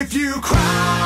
If you cry